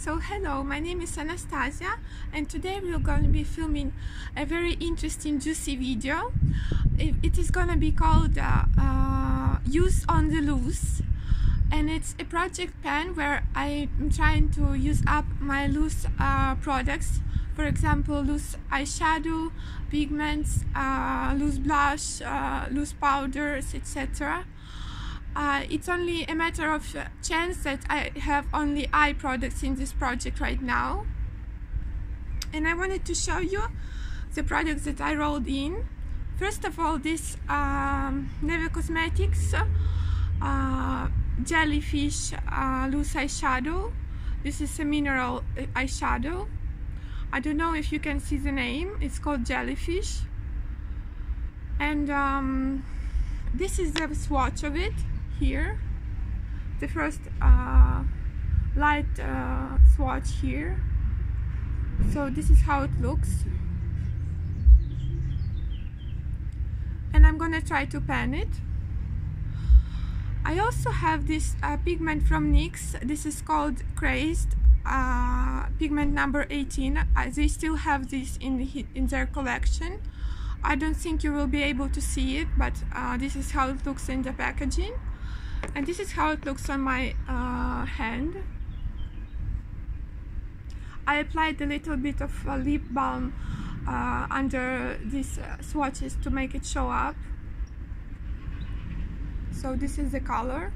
So hello, my name is Anastasia and today we're going to be filming a very interesting juicy video. It, it is going to be called uh, uh, Use on the Loose and it's a project pan where I'm trying to use up my loose uh, products for example loose eyeshadow, pigments, uh, loose blush, uh, loose powders etc uh, it's only a matter of chance that I have only eye products in this project right now. And I wanted to show you the products that I rolled in. First of all this um, Neve Cosmetics uh, Jellyfish uh, Loose Eyeshadow. This is a mineral eyeshadow. I don't know if you can see the name. It's called Jellyfish. And um, this is the swatch of it here. The first uh, light uh, swatch here. So this is how it looks. And I'm gonna try to pan it. I also have this uh, pigment from NYX. This is called Crazed uh, pigment number 18 uh, they still have this in, in their collection. I don't think you will be able to see it but uh, this is how it looks in the packaging and this is how it looks on my uh, hand. I applied a little bit of uh, lip balm uh, under these uh, swatches to make it show up. So this is the color.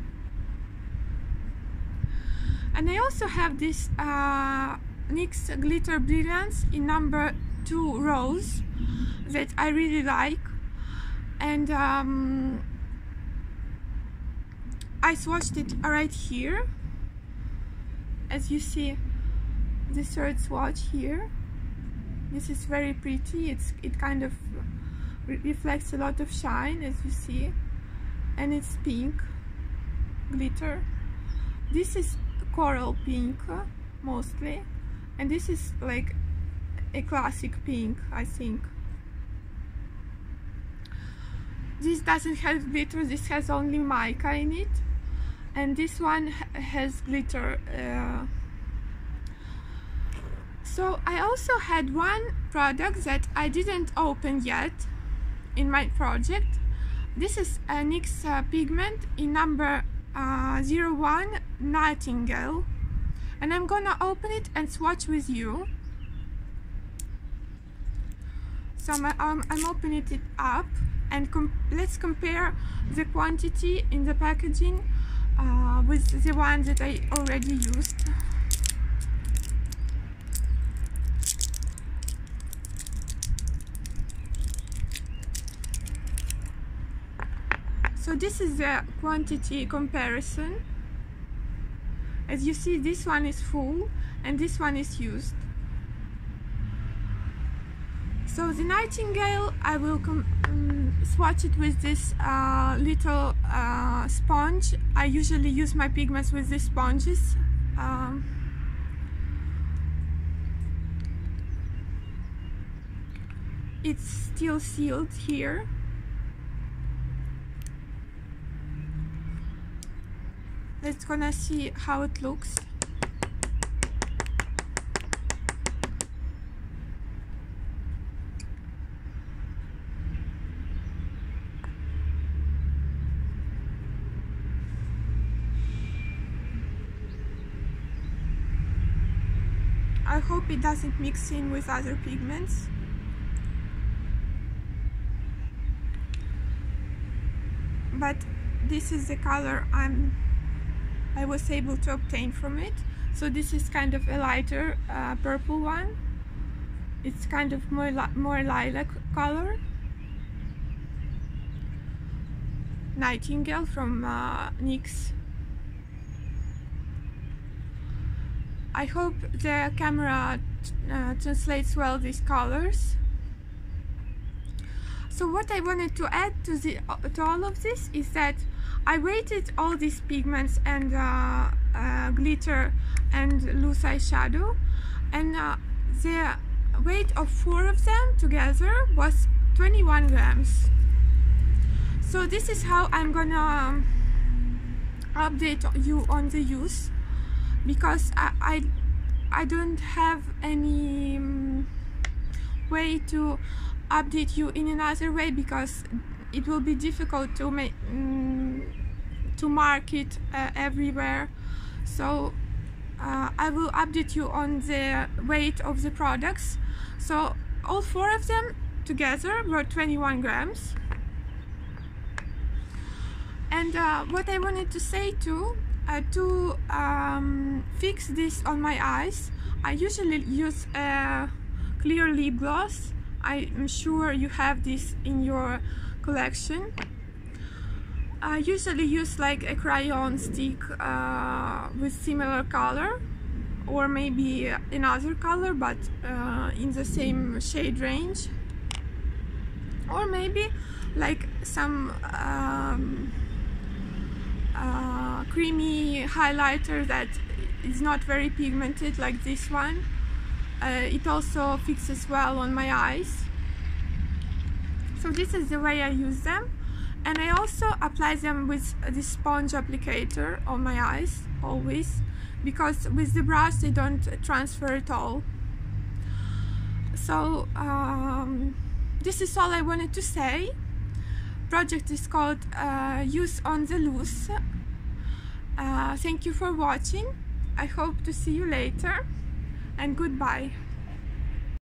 And I also have this uh, NYX Glitter Brilliance in number 2 Rose that I really like. And um, I swatched it right here. As you see the third swatch here. This is very pretty. It's it kind of re reflects a lot of shine as you see. And it's pink glitter. This is coral pink uh, mostly. And this is like a classic pink I think. This doesn't have glitter. This has only mica in it and this one has glitter uh, so I also had one product that I didn't open yet in my project. This is a NYX uh, pigment in number uh, 01 Nightingale. And I'm gonna open it and swatch with you. So I'm, um, I'm opening it up and let's compare the quantity in the packaging uh, with the one that I already used. So this is the quantity comparison. As you see, this one is full and this one is used. So the Nightingale, I will um, swatch it with this uh, little uh, sponge. I usually use my pigments with these sponges. Um, it's still sealed here. Let's gonna see how it looks. Hope it doesn't mix in with other pigments. But this is the color I'm I was able to obtain from it. So this is kind of a lighter uh, purple one. It's kind of more, li more lilac color. Nightingale from uh, NYX I hope the camera uh, translates well these colors. So what I wanted to add to, the, to all of this is that I weighted all these pigments and uh, uh, glitter and loose eyeshadow and uh, the weight of four of them together was 21 grams. So this is how I'm gonna um, update you on the use because I, I I don't have any um, way to update you in another way because it will be difficult to make um, to market uh, everywhere. So uh, I will update you on the weight of the products. So all four of them together were 21 grams. And uh, what I wanted to say too uh, to um, fix this on my eyes I usually use a clear lip gloss I'm sure you have this in your collection. I usually use like a crayon stick uh, with similar color or maybe another color but uh, in the same shade range. Or maybe like some um, uh, creamy highlighter that is not very pigmented like this one. Uh, it also fixes well on my eyes. So this is the way I use them. And I also apply them with this sponge applicator on my eyes always because with the brush they don't transfer at all. So um, this is all I wanted to say project is called uh, Use on the Loose. Uh, thank you for watching. I hope to see you later. And goodbye